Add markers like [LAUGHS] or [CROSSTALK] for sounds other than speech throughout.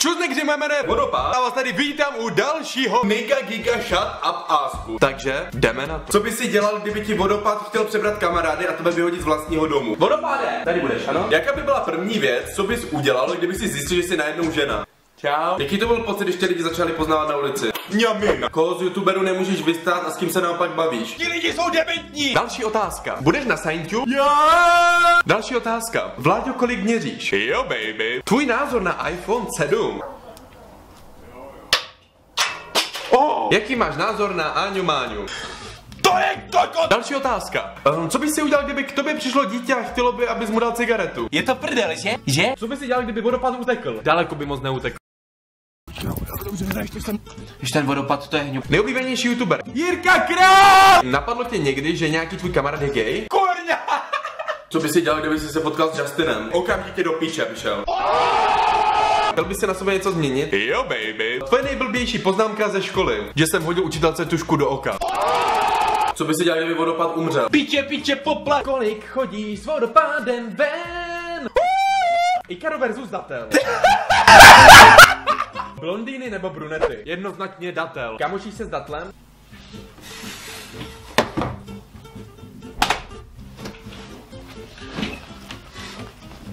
Čus někdy moje jméno je Vodopád a vás tady vítám u dalšího Mega Giga Shut Up Asku. Takže jdeme na to. Co by si dělal, kdyby ti Vodopád chtěl přebrat kamarády a tebe vyhodit z vlastního domu? Vodopáde, tady budeš, ano? Jaká by byla první věc, co bys udělal, kdyby si zjistil, že jsi najednou žena? Čau. Jaký to byl pocit, když tě lidi začali poznávat na ulici? Mňamina. Koho z youtuberů nemůžeš vystát a s kým se naopak bavíš? Ti lidi jsou dementní! Další otázka. Budeš na Saintu? Já! Další otázka. Vláďo, kolik měříš? Jo, baby. Tvůj názor na iPhone 7? Oh. Jaký máš názor na Áňu Máňu? To je koko! Další otázka. Um, co bys si udělal, kdyby k tobě přišlo dítě a chtělo by, abys mu dal cigaretu? Je to prdel, že? Že? Co bys si dělal, kdyby vodopád utekl? Daleko by moc neutekl. Když ten vodopad to je hňup. Nejoblíbenější youtuber. Jirka Král! Napadlo tě někdy, že nějaký tvůj kamarád je gay? Kurňa! Co bys si dělal, kdyby jsi se potkal s Justinem? Okamžitě do píče vyšel. Chtěl bys si na sobě něco změnit? Jo, baby. Tvoje nejblbější poznámka ze školy, že jsem hodil učitelce tušku do oka. Co by si dělal, kdyby vodopád umřel? Piče, piče, popla. Kolik chodí s vodopádem ven? Ikaro versus Datel. [LAUGHS] Nebo brunety? Jednoznačně datel. Kamošíš se s datlem?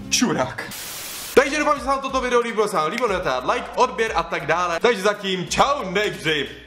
Čurák. Takže doufám, že se vám toto video líbilo, se vám líbilo, like, odběr a tak dále. Takže zatím čau, nejdřív.